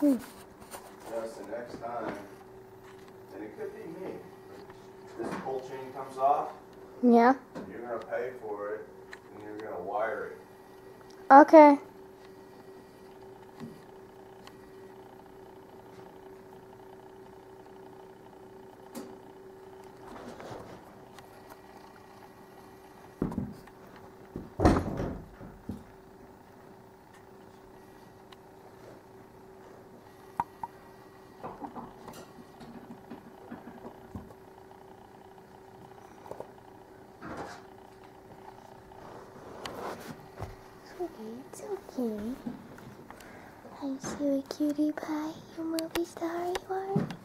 Hmm. Yes, the next time, and it could be me, this pull chain comes off, Yeah. you're gonna pay for it, and you're gonna wire it. Okay. It's okay, it's okay. I see a cutie pie, you movie star you are.